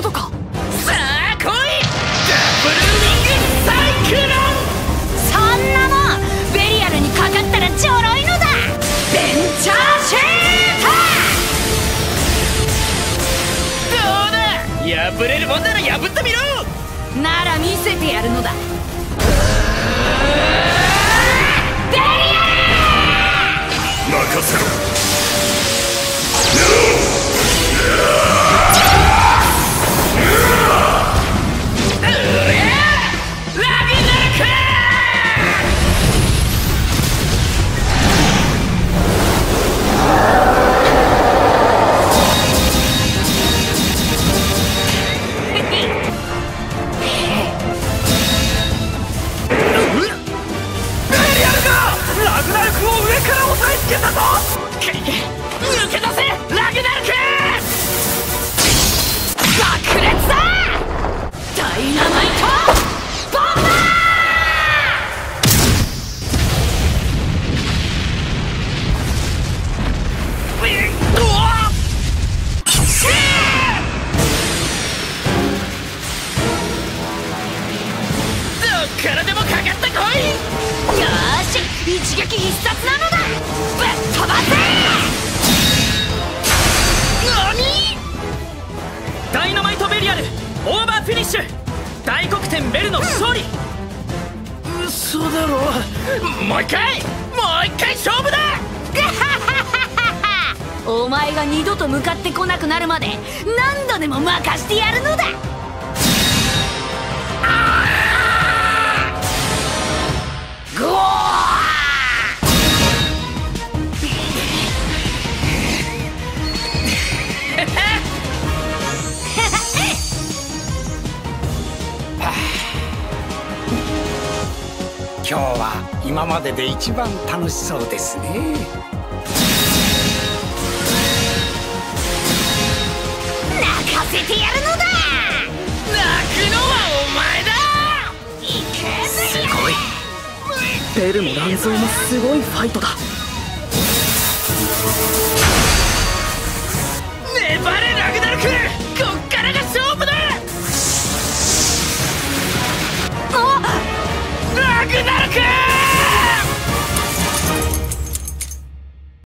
あれがハイモードか。さあ来い。ダブルウィングサイクロン。そんなも。んベリアルにかかったらちょろいのだ。ベンチャーシェどうだ。破れるもんなら破ってみろ。なら見せてやるのだけたぞ！からでもかかってこいーよーし一撃必殺なのだぶっ飛ばせ何ダイナマイトベリアルオーバーフィニッシュ。大黒天ベルの勝利、嘘だろもう一回もう一回勝負だお前が二度と向かってこなくなるまで何度でも負かしてやるのだ今日は今までで一番楽しそうですね。泣かせてやるのだ！泣くのはお前だ！いけすごい。ベルもランゾーもすごいファイトだ Yeah.